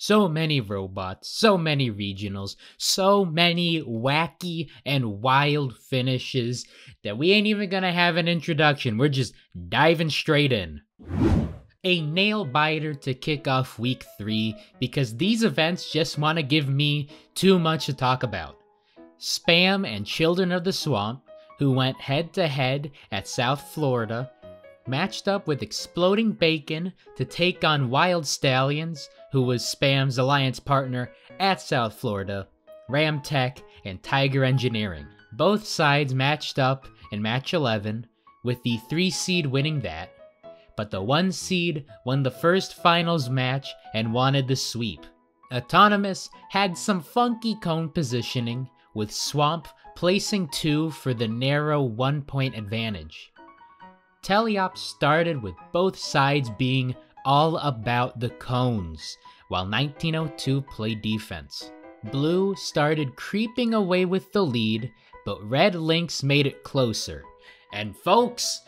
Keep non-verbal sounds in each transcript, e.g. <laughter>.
So many robots, so many regionals, so many wacky and wild finishes that we ain't even gonna have an introduction. We're just diving straight in. A nail biter to kick off week three because these events just want to give me too much to talk about. Spam and Children of the Swamp, who went head to head at South Florida, matched up with Exploding Bacon to take on Wild Stallions, who was Spam's alliance partner at South Florida, Ramtech, and Tiger Engineering. Both sides matched up in match 11, with the 3 seed winning that, but the 1 seed won the first finals match and wanted the sweep. Autonomous had some funky cone positioning, with Swamp placing 2 for the narrow 1 point advantage. Teleop started with both sides being all about the cones, while 1902 played defense. Blue started creeping away with the lead, but Red Lynx made it closer. And folks,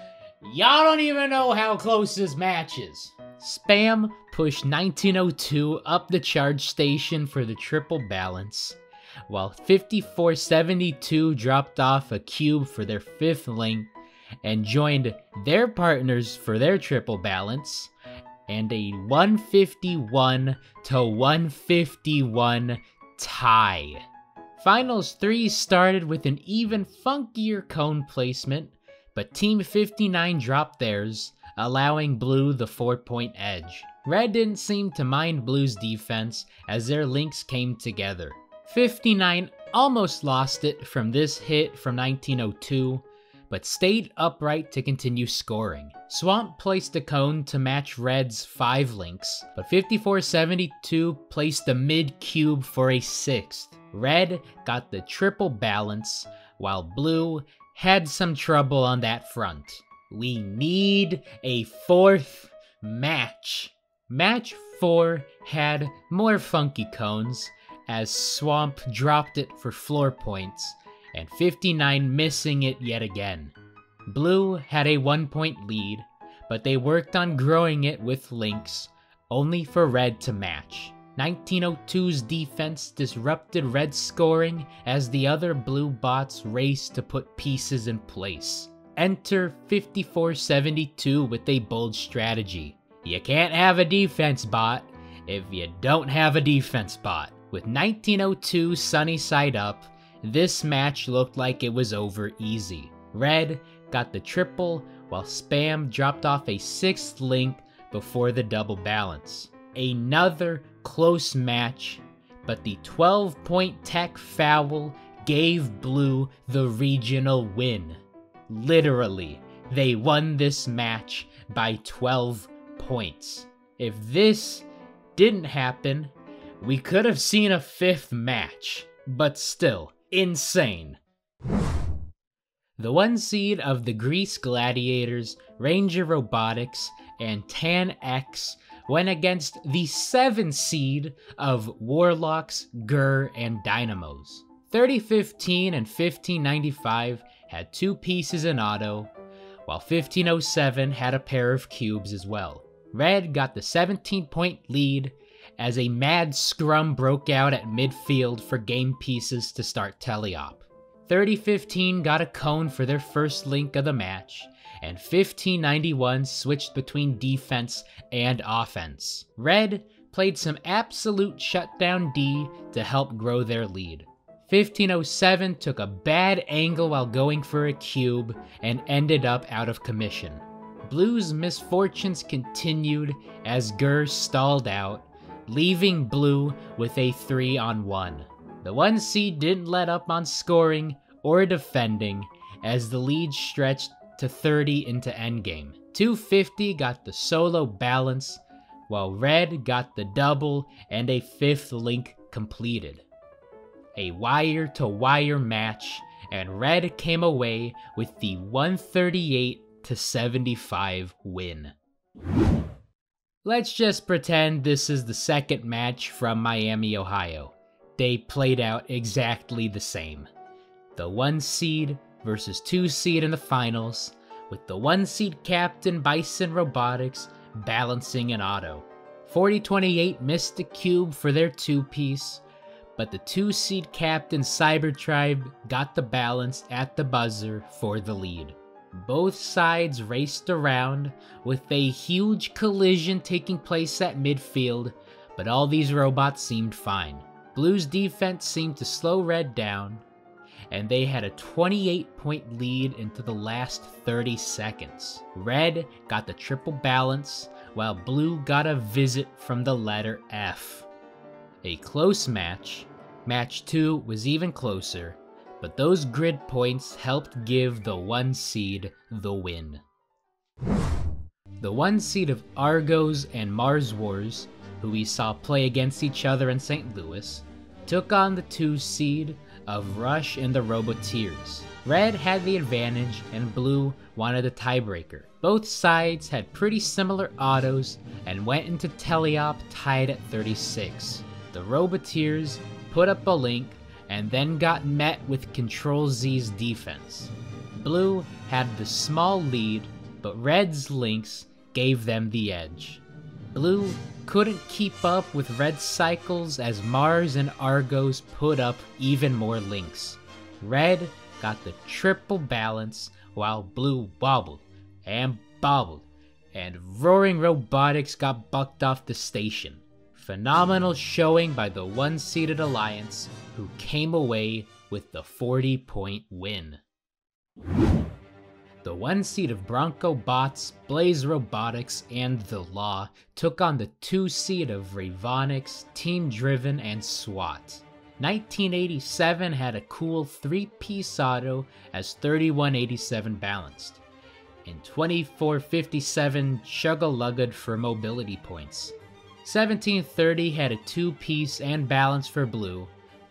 y'all don't even know how close this match is. Spam pushed 1902 up the charge station for the triple balance, while 5472 dropped off a cube for their fifth link and joined their partners for their triple balance, and a 151 to 151 tie. Finals 3 started with an even funkier cone placement, but Team 59 dropped theirs, allowing Blue the 4 point edge. Red didn't seem to mind Blue's defense as their links came together. 59 almost lost it from this hit from 1902, but stayed upright to continue scoring. Swamp placed a cone to match Red's 5 links, but 5472 placed a mid cube for a 6th. Red got the triple balance, while Blue had some trouble on that front. We need a fourth match. Match 4 had more funky cones, as Swamp dropped it for floor points, and 59 missing it yet again. Blue had a one point lead, but they worked on growing it with links, only for Red to match. 1902's defense disrupted Red's scoring as the other blue bots raced to put pieces in place. Enter 5472 with a bold strategy. You can't have a defense bot if you don't have a defense bot. With 1902 sunny side up, this match looked like it was over easy. Red got the triple, while Spam dropped off a sixth link before the double balance. Another close match, but the 12 point tech foul gave Blue the regional win. Literally, they won this match by 12 points. If this didn't happen, we could have seen a fifth match, but still, insane. The one seed of the Grease Gladiators, Ranger Robotics, and Tan X went against the seven seed of Warlocks, Gur, and Dynamos. 3015 and 1595 had two pieces in auto, while 1507 had a pair of cubes as well. Red got the 17 point lead as a mad scrum broke out at midfield for game pieces to start teleop. 3015 got a cone for their first link of the match, and 1591 switched between defense and offense. Red played some absolute shutdown D to help grow their lead. 1507 took a bad angle while going for a cube and ended up out of commission. Blue's misfortunes continued as Gur stalled out, leaving Blue with a 3 on 1. The one seed didn't let up on scoring or defending as the lead stretched to 30 into endgame. 250 got the solo balance, while Red got the double and a fifth link completed. A wire to wire match, and Red came away with the 138 to 75 win. Let's just pretend this is the second match from Miami, Ohio they played out exactly the same. The one seed versus two seed in the finals, with the one seed captain Bison Robotics balancing an auto. 4028 missed the cube for their two piece, but the two seed captain Cyber Tribe got the balance at the buzzer for the lead. Both sides raced around, with a huge collision taking place at midfield, but all these robots seemed fine. Blue's defense seemed to slow Red down, and they had a 28 point lead into the last 30 seconds. Red got the triple balance, while Blue got a visit from the letter F. A close match, match 2 was even closer, but those grid points helped give the one seed the win. The one seed of Argos and Mars Wars, who we saw play against each other in St. Louis, took on the two seed of Rush and the Roboteers. Red had the advantage and Blue wanted a tiebreaker. Both sides had pretty similar autos and went into Teleop tied at 36. The Roboteers put up a link and then got met with Control Z's defense. Blue had the small lead, but Red's links gave them the edge. Blue couldn't keep up with Red's cycles as Mars and Argos put up even more links. Red got the triple balance while Blue wobbled and bobbled, and Roaring Robotics got bucked off the station. Phenomenal showing by the one seeded Alliance, who came away with the 40 point win. The one seed of Bronco Bots, Blaze Robotics, and The Law took on the two seed of Ravonics, Team Driven, and SWAT. 1987 had a cool 3 piece auto as 3187 balanced, and 2457 chug a lugged for mobility points. 1730 had a two piece and balance for blue,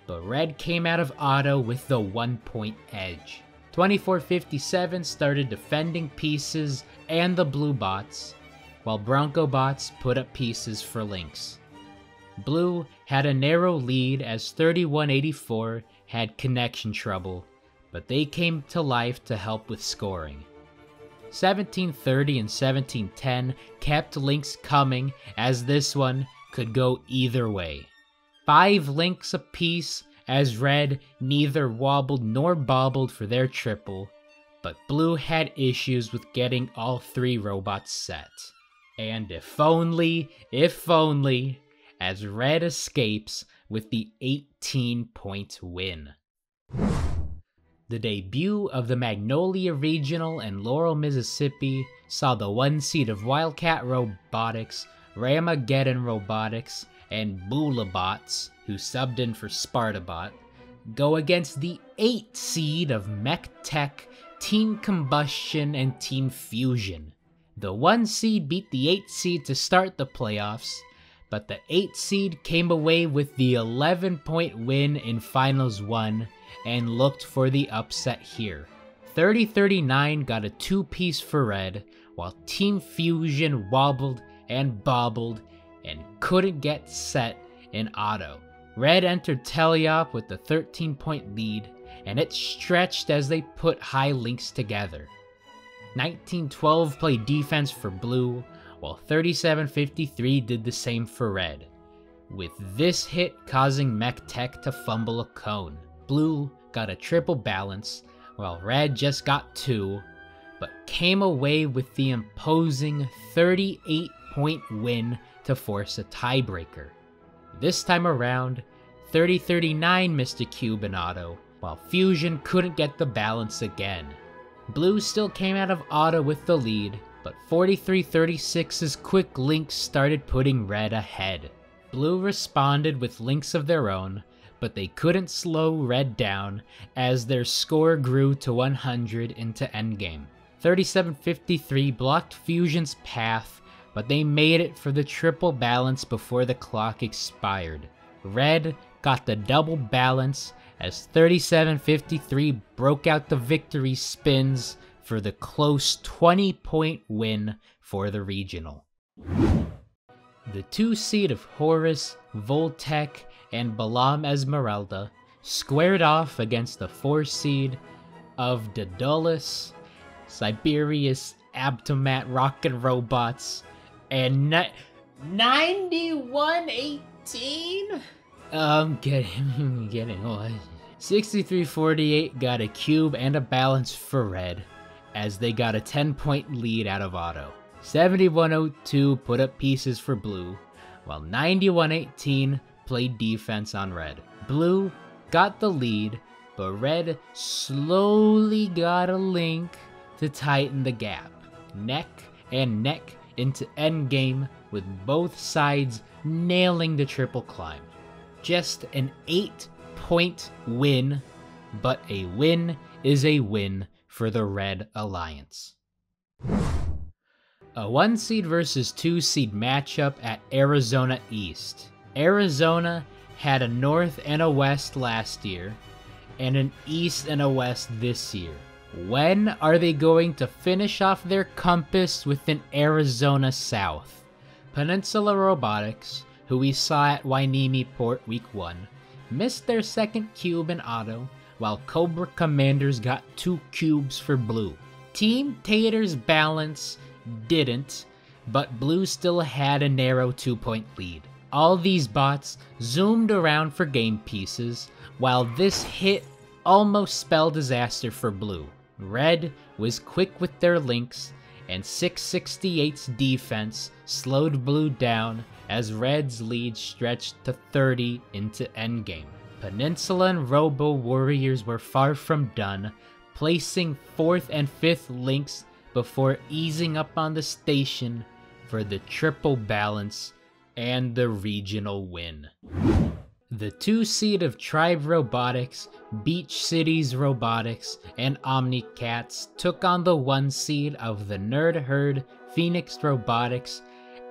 but red came out of auto with the one point edge. 2457 started defending pieces and the blue bots, while Bronco bots put up pieces for links. Blue had a narrow lead as 3184 had connection trouble, but they came to life to help with scoring. 1730 and 1710 kept links coming as this one could go either way. Five links apiece as red neither wobbled nor bobbled for their triple, but blue had issues with getting all three robots set. And if only, if only, as red escapes with the 18 point win. The debut of the Magnolia Regional and Laurel, Mississippi saw the one seed of Wildcat Robotics, Ramageddon Robotics, and Boolabots, who subbed in for Spartabot, go against the 8 seed of MechTech, Team Combustion, and Team Fusion. The 1 seed beat the 8 seed to start the playoffs, but the 8 seed came away with the 11 point win in Finals 1 and looked for the upset here. 3039 got a two piece for red, while Team Fusion wobbled and bobbled and couldn't get set in auto. Red entered Teleop with the 13 point lead, and it stretched as they put high links together. 1912 played defense for blue, while 3753 did the same for red, with this hit causing Mech Tech to fumble a cone. Blue got a triple balance, while Red just got two, but came away with the imposing 38 point win to force a tiebreaker. This time around, 30 39 missed a cube in auto, while Fusion couldn't get the balance again. Blue still came out of auto with the lead, but 4336's quick links started putting Red ahead. Blue responded with links of their own, but they couldn't slow Red down as their score grew to 100 into endgame. 3753 blocked Fusion's path, but they made it for the triple balance before the clock expired. Red got the double balance as 3753 broke out the victory spins for the close 20 point win for the regional. The two seed of Horus, Voltec, and Balam Esmeralda squared off against the four seed of Daedalus, Siberius Abtomat Rocket Robots, and 9118? I'm um, getting, <laughs> getting what? 6348 got a cube and a balance for red, as they got a 10 point lead out of auto. 7102 put up pieces for blue, while 9118 played defense on red. Blue got the lead, but red slowly got a link to tighten the gap. Neck and neck into endgame with both sides nailing the triple climb. Just an 8 point win, but a win is a win for the Red Alliance. A 1 seed versus 2 seed matchup at Arizona East. Arizona had a North and a West last year, and an East and a West this year. When are they going to finish off their compass with an Arizona South? Peninsula Robotics, who we saw at Hueneme Port Week 1, missed their second cube in auto, while Cobra Commanders got two cubes for blue. Team Tater's balance didn't, but blue still had a narrow two point lead. All these bots zoomed around for game pieces, while this hit almost spelled disaster for blue. Red was quick with their links, and 668's defense slowed blue down as Red's lead stretched to 30 into endgame. Peninsula and Robo Warriors were far from done, placing 4th and 5th links before easing up on the station for the triple balance and the regional win. The two seed of Tribe Robotics, Beach Cities Robotics, and Omnicats took on the one seed of the Nerd Herd, Phoenix Robotics,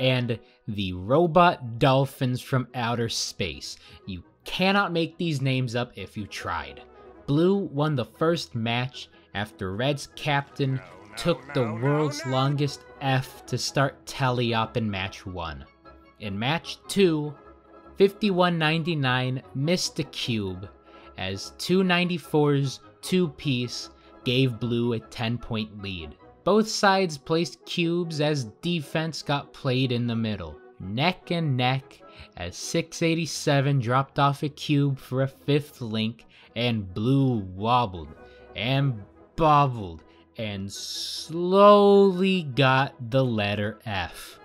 and the Robot Dolphins from Outer Space. You cannot make these names up if you tried. Blue won the first match after Red's captain took the world's longest F to start tally up in match 1. In match 2, 5199 missed a cube, as 294's two piece gave Blue a 10 point lead. Both sides placed cubes as defense got played in the middle. Neck and neck as 687 dropped off a cube for a fifth link and Blue wobbled and bobbled and slowly got the letter F.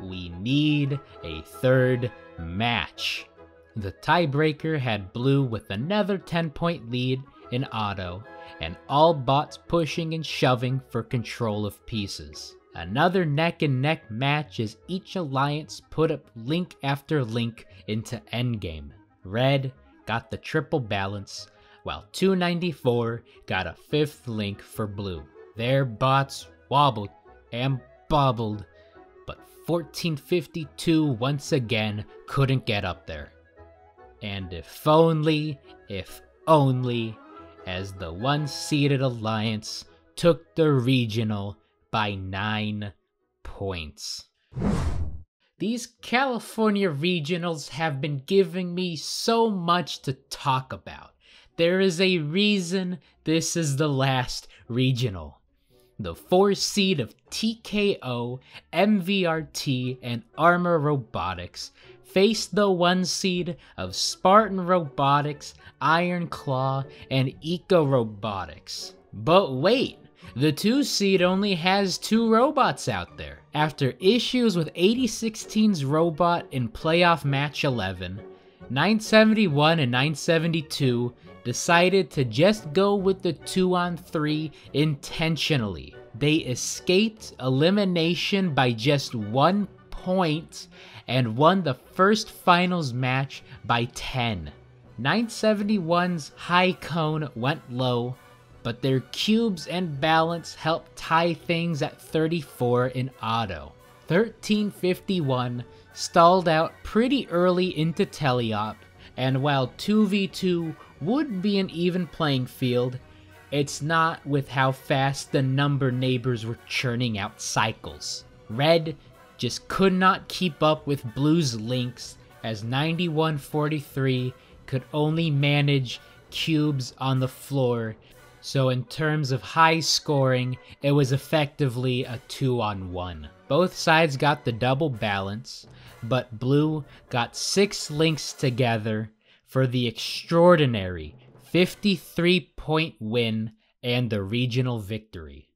We need a third match. The tiebreaker had Blue with another 10 point lead in auto, and all bots pushing and shoving for control of pieces. Another neck and neck match as each alliance put up link after link into endgame. Red got the triple balance, while 294 got a fifth link for blue. Their bots wobbled and bobbled, but 1452 once again couldn't get up there. And if only, if only, as the one seeded alliance took the regional by 9 points. These California regionals have been giving me so much to talk about. There is a reason this is the last regional. The four seed of TKO, MVRT, and Armor Robotics faced the one seed of Spartan Robotics, Iron Claw, and Eco Robotics. But wait, the 2 seed only has two robots out there. After issues with 8016's robot in playoff match 11, 971 and 972 decided to just go with the 2 on 3 intentionally. They escaped elimination by just one point and won the first finals match by 10. 971's high cone went low, but their cubes and balance helped tie things at 34 in auto. 1351 stalled out pretty early into Teleop, and while 2v2 would be an even playing field, it's not with how fast the number neighbors were churning out cycles. Red just could not keep up with Blue's links as 9143 could only manage cubes on the floor So, in terms of high scoring, it was effectively a 2 on 1. Both sides got the double balance, but Blue got six links together for the extraordinary 53 point win and the regional victory.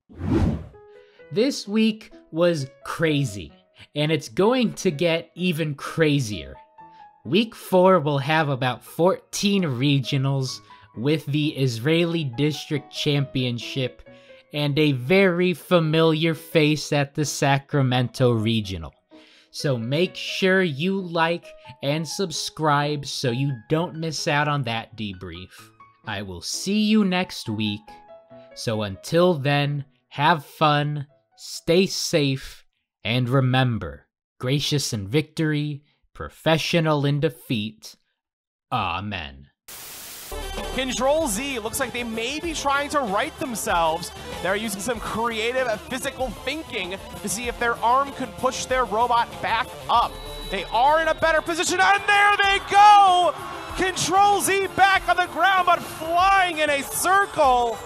This week was crazy, and it's going to get even crazier. Week 4 will have about 14 regionals with the Israeli District Championship and a very familiar face at the Sacramento Regional. So make sure you like and subscribe so you don't miss out on that debrief. I will see you next week. So until then, have fun, stay safe, and remember gracious in victory, professional in defeat. Amen. Control Z looks like they may be trying to right themselves. They're using some creative physical thinking to see if their arm could push their robot back up. They are in a better position, and there they go! Control Z back on the ground, but flying in a circle.